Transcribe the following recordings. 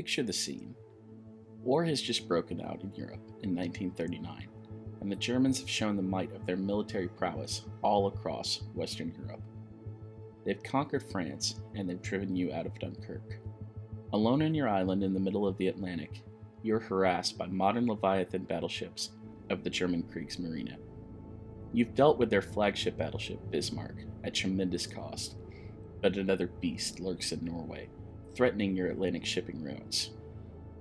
Picture the scene. War has just broken out in Europe in 1939, and the Germans have shown the might of their military prowess all across Western Europe. They've conquered France, and they've driven you out of Dunkirk. Alone on your island in the middle of the Atlantic, you're harassed by modern Leviathan battleships of the German Kriegsmarine. You've dealt with their flagship battleship, Bismarck, at tremendous cost, but another beast lurks in Norway, threatening your Atlantic shipping routes.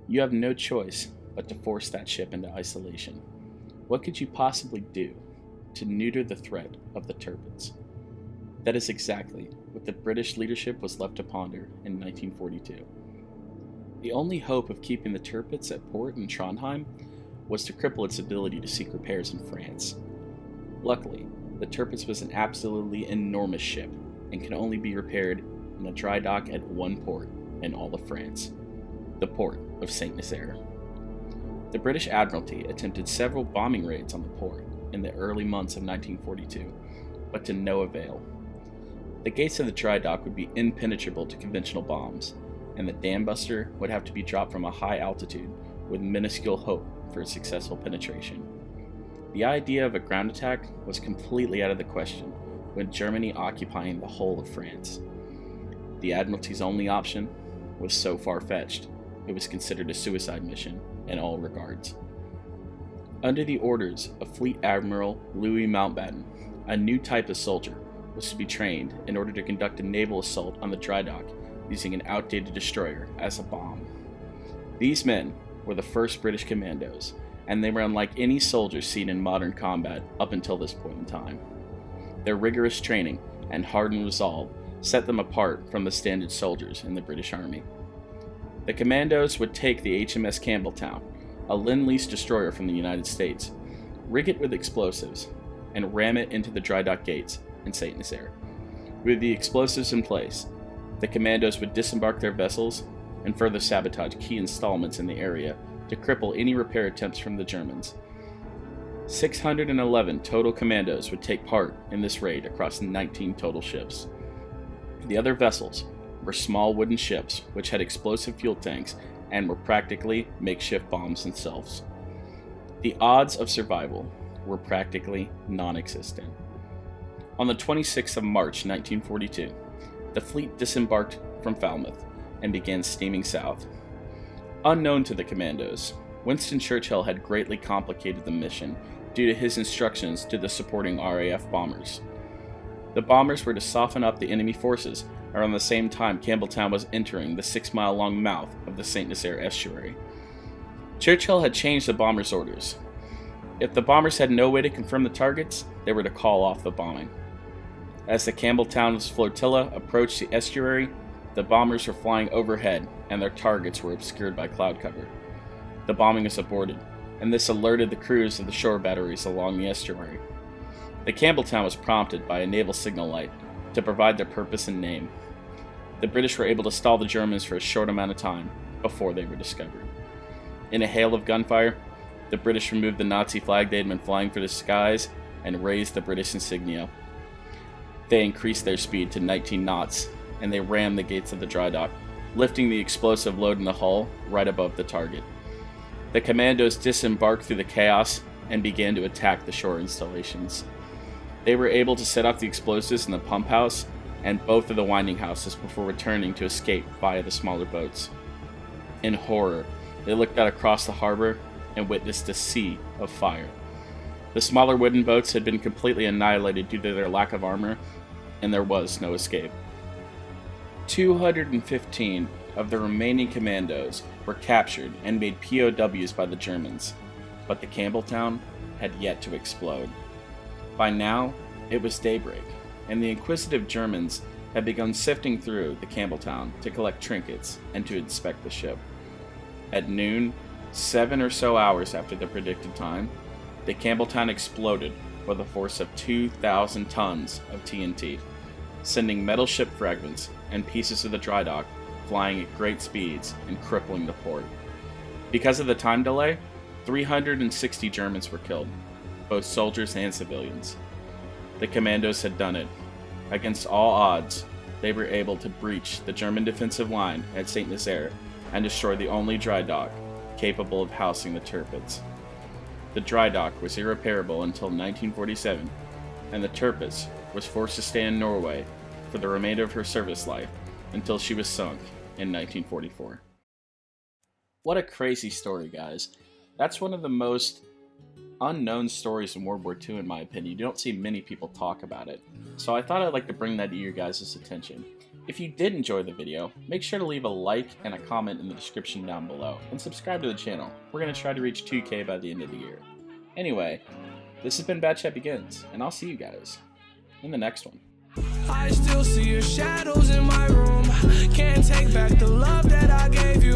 You have no choice but to force that ship into isolation. What could you possibly do to neuter the threat of the Tirpitz? That is exactly what the British leadership was left to ponder in 1942. The only hope of keeping the Tirpitz at port in Trondheim was to cripple its ability to seek repairs in France. Luckily, the Tirpitz was an absolutely enormous ship and could only be repaired in a dry dock at one port in all of France the port of Saint Nazaire. The British Admiralty attempted several bombing raids on the port in the early months of 1942, but to no avail. The gates of the dry dock would be impenetrable to conventional bombs, and the dam buster would have to be dropped from a high altitude with minuscule hope for successful penetration. The idea of a ground attack was completely out of the question with Germany occupying the whole of France. The Admiralty's only option was so far fetched, it was considered a suicide mission in all regards. Under the orders of Fleet Admiral Louis Mountbatten, a new type of soldier was to be trained in order to conduct a naval assault on the dry dock using an outdated destroyer as a bomb. These men were the first British commandos, and they were unlike any soldiers seen in modern combat up until this point in time. Their rigorous training and hardened resolve set them apart from the standard soldiers in the British Army. The commandos would take the HMS Campbeltown, a Lend Lease destroyer from the United States, rig it with explosives, and ram it into the dry dock gates in St. Nazaire. With the explosives in place, the commandos would disembark their vessels and further sabotage key installments in the area to cripple any repair attempts from the Germans. 611 total commandos would take part in this raid across 19 total ships. The other vessels were small wooden ships which had explosive fuel tanks and were practically makeshift bombs themselves. The odds of survival were practically non existent. On the 26th of March 1942, the fleet disembarked from Falmouth and began steaming south. Unknown to the commandos, Winston Churchill had greatly complicated the mission due to his instructions to the supporting RAF bombers. The bombers were to soften up the enemy forces around the same time Campbeltown was entering the six mile long mouth of the St. Nazaire estuary. Churchill had changed the bombers' orders. If the bombers had no way to confirm the targets, they were to call off the bombing. As the Campbeltown's flotilla approached the estuary, the bombers were flying overhead and their targets were obscured by cloud cover. The bombing was aborted, and this alerted the crews of the shore batteries along the estuary. The Campbeltown was prompted by a naval signal light to provide their purpose and name. The British were able to stall the Germans for a short amount of time before they were discovered. In a hail of gunfire, the British removed the Nazi flag they had been flying for the skies and raised the British insignia. They increased their speed to 19 knots and they rammed the gates of the dry dock, lifting the explosive load in the hull right above the target. The commandos disembarked through the chaos and began to attack the shore installations. They were able to set off the explosives in the pump house and both of the winding houses before returning to escape via the smaller boats. In horror, they looked out across the harbor and witnessed a sea of fire. The smaller wooden boats had been completely annihilated due to their lack of armor, and there was no escape. 215 of the remaining commandos were captured and made POWs by the Germans, but the Campbeltown had yet to explode. By now, it was daybreak, and the inquisitive Germans had begun sifting through the Campbeltown to collect trinkets and to inspect the ship. At noon, seven or so hours after the predicted time, the Campbeltown exploded with a force of 2,000 tons of TNT, sending metal ship fragments and pieces of the dry dock flying at great speeds and crippling the port. Because of the time delay, 360 Germans were killed, both soldiers and civilians. The commandos had done it. Against all odds, they were able to breach the German defensive line at St. Nazaire and destroy the only dry dock capable of housing the Tirpitz. The dry dock was irreparable until 1947, and the Tirpitz was forced to stay in Norway for the remainder of her service life until she was sunk in 1944. What a crazy story, guys. That's one of the most unknown stories in World War II, in my opinion. You don't see many people talk about it. So I thought I'd like to bring that to your guys' attention. If you did enjoy the video, make sure to leave a like and a comment in the description down below, and subscribe to the channel. We're going to try to reach 2k by the end of the year. Anyway, this has been Batchat Begins, and I'll see you guys in the next one. I still see your shadows in my room. Can't take back the love that I gave you.